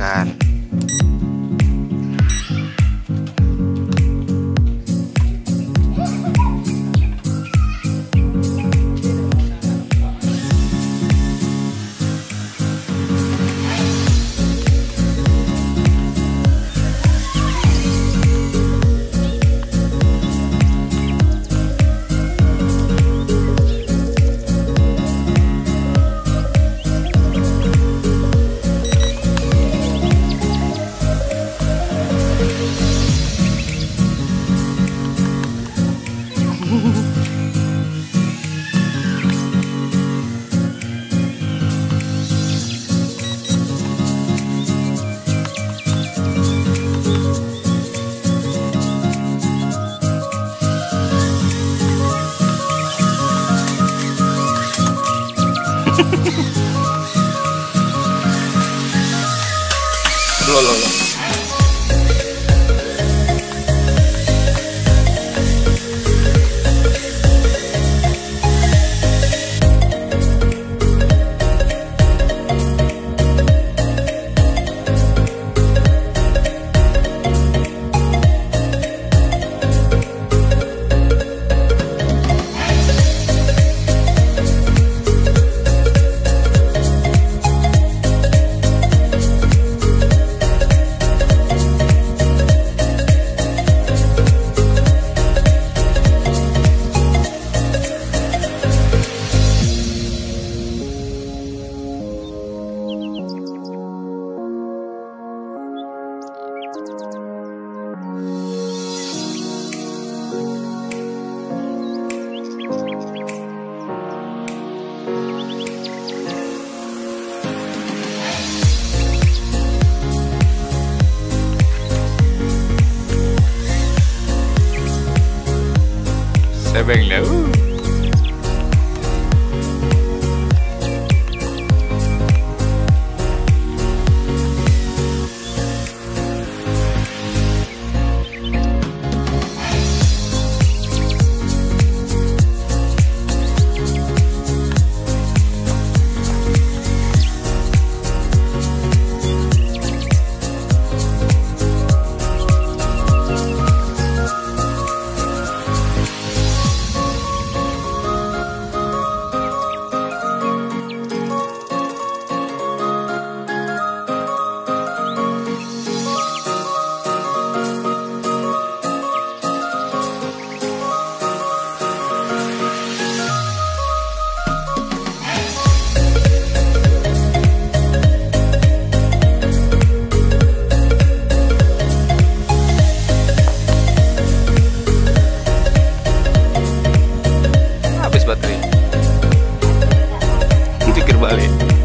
tocar. Lolo. Never né? know. Vale.